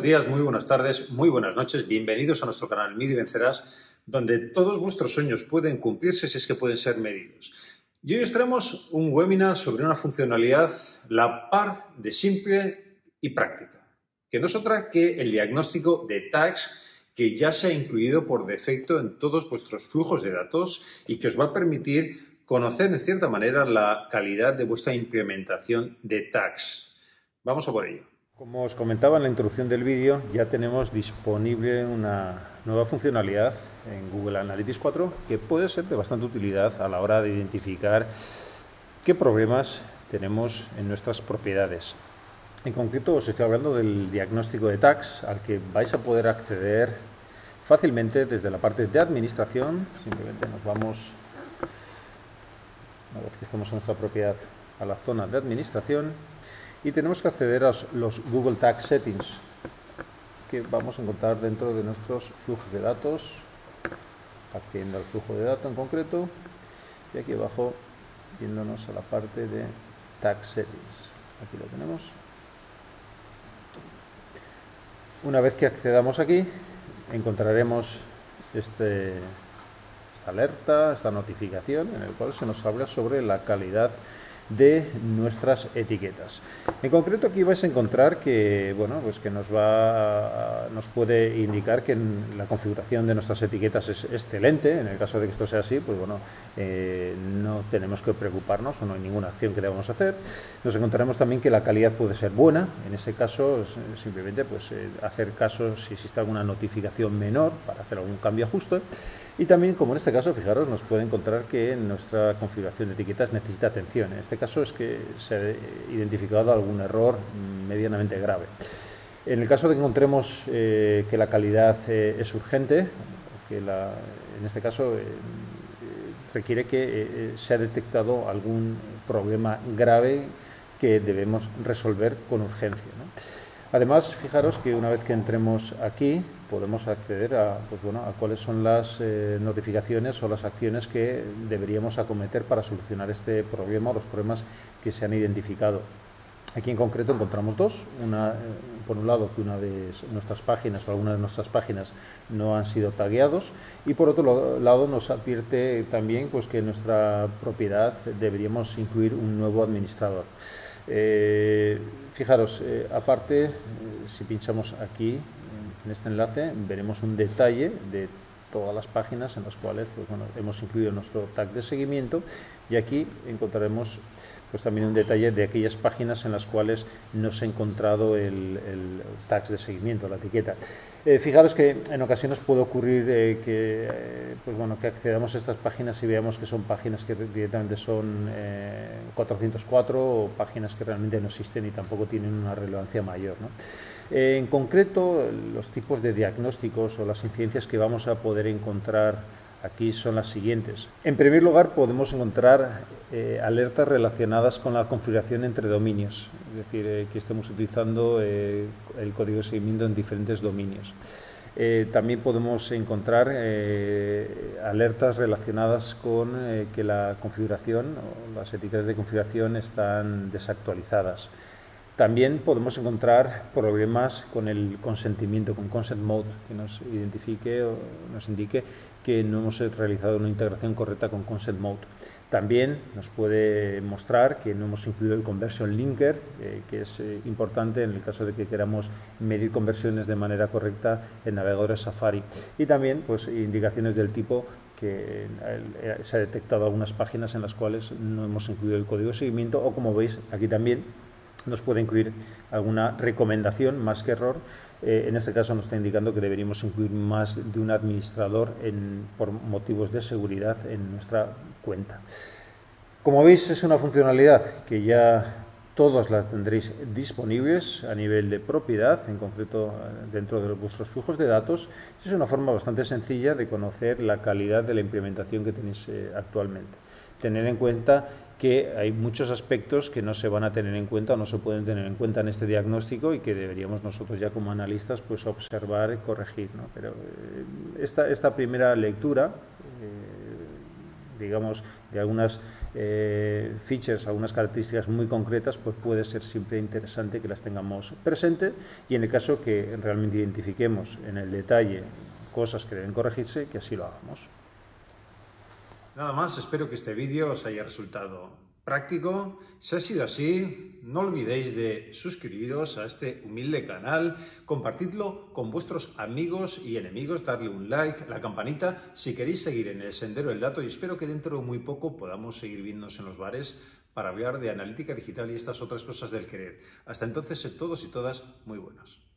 buenos días, muy buenas tardes, muy buenas noches. Bienvenidos a nuestro canal Midi Vencerás, donde todos vuestros sueños pueden cumplirse si es que pueden ser medidos. Y hoy os traemos un webinar sobre una funcionalidad, la par de simple y práctica, que no es otra que el diagnóstico de tags que ya se ha incluido por defecto en todos vuestros flujos de datos y que os va a permitir conocer de cierta manera la calidad de vuestra implementación de tags. Vamos a por ello. Como os comentaba en la introducción del vídeo, ya tenemos disponible una nueva funcionalidad en Google Analytics 4 que puede ser de bastante utilidad a la hora de identificar qué problemas tenemos en nuestras propiedades. En concreto os estoy hablando del diagnóstico de tags al que vais a poder acceder fácilmente desde la parte de administración. Simplemente nos vamos, una vez que estamos en nuestra propiedad, a la zona de administración y tenemos que acceder a los Google Tag Settings que vamos a encontrar dentro de nuestros flujos de datos. Accediendo al flujo de datos en concreto. Y aquí abajo yéndonos a la parte de Tag Settings. Aquí lo tenemos. Una vez que accedamos aquí encontraremos este, esta alerta, esta notificación en el cual se nos habla sobre la calidad de nuestras etiquetas. En concreto aquí vais a encontrar que, bueno, pues que nos, va, nos puede indicar que la configuración de nuestras etiquetas es excelente. En el caso de que esto sea así, pues bueno, eh, no tenemos que preocuparnos o no hay ninguna acción que debamos hacer. Nos encontraremos también que la calidad puede ser buena. En ese caso, simplemente pues eh, hacer caso si existe alguna notificación menor para hacer algún cambio ajuste. Y también, como en este caso, fijaros, nos puede encontrar que nuestra configuración de etiquetas necesita atención. En este caso es que se ha identificado algún error medianamente grave. En el caso de que encontremos eh, que la calidad eh, es urgente, que en este caso eh, requiere que se ha detectado algún problema grave que debemos resolver con urgencia. Además, fijaros que una vez que entremos aquí, podemos acceder a, pues bueno, a cuáles son las eh, notificaciones o las acciones que deberíamos acometer para solucionar este problema o los problemas que se han identificado. Aquí en concreto encontramos dos. Una, eh, por un lado, que una de nuestras páginas o algunas de nuestras páginas no han sido tagueados y por otro lado nos advierte también pues, que en nuestra propiedad deberíamos incluir un nuevo administrador. Eh, fijaros, eh, aparte, eh, si pinchamos aquí en este enlace, veremos un detalle de todas las páginas en las cuales pues, bueno, hemos incluido nuestro tag de seguimiento y aquí encontraremos pues también un detalle de aquellas páginas en las cuales no se ha encontrado el, tag de seguimiento, la etiqueta. Eh, fijaros que en ocasiones puede ocurrir eh, que, eh, pues bueno, que accedamos a estas páginas y veamos que son páginas que directamente son 404 o páginas que realmente no existen y tampoco tienen una relevancia mayor. En concreto, los tipos de diagnósticos o las incidencias que vamos a poder encontrar aquí son las siguientes. En primer lugar, podemos encontrar eh, alertas relacionadas con la configuración entre dominios, es decir, eh, que estemos utilizando eh, el código de seguimiento en diferentes dominios. también podemos encontrar alertas relacionadas con que la configuración o las etiquetas de configuración están desactualizadas. También podemos encontrar problemas con el consentimiento, con consent mode, que nos identifique o nos indique que no hemos realizado una integración correcta con consent mode. También nos puede mostrar que no hemos incluido el conversion linker, eh, que es eh, importante en el caso de que queramos medir conversiones de manera correcta en navegadores Safari. Y también pues, indicaciones del tipo que eh, se ha detectado algunas páginas en las cuales no hemos incluido el código de seguimiento o como veis aquí también nos puede incluir alguna recomendación más que error. Eh, en este caso nos está indicando que deberíamos incluir más de un administrador por motivos de seguridad en nuestra cuenta. Como veis es una funcionalidad que ya todos las tendréis disponibles a nivel de propiedad, en concreto eh, dentro de vuestros flujos de datos. Es una forma bastante sencilla de conocer la calidad de la implementación que tenéis eh, actualmente. Tener en cuenta que hay muchos aspectos que no se van a tener en cuenta o no se pueden tener en cuenta en este diagnóstico y que deberíamos nosotros ya como analistas pues observar y corregir. ¿no? Pero eh, esta, esta primera lectura digamos, de algunas eh, features, algunas características muy concretas, pues puede ser siempre interesante que las tengamos presente y en el caso que realmente identifiquemos en el detalle cosas que deben corregirse, que así lo hagamos. Nada más, espero que este vídeo os haya resultado práctico. Si ha sido así, no olvidéis de suscribiros a este humilde canal, compartidlo con vuestros amigos y enemigos, darle un like, la campanita si queréis seguir en el sendero del dato y espero que dentro de muy poco podamos seguir viéndonos en los bares para hablar de analítica digital y estas otras cosas del querer. Hasta entonces, todos y todas muy buenos.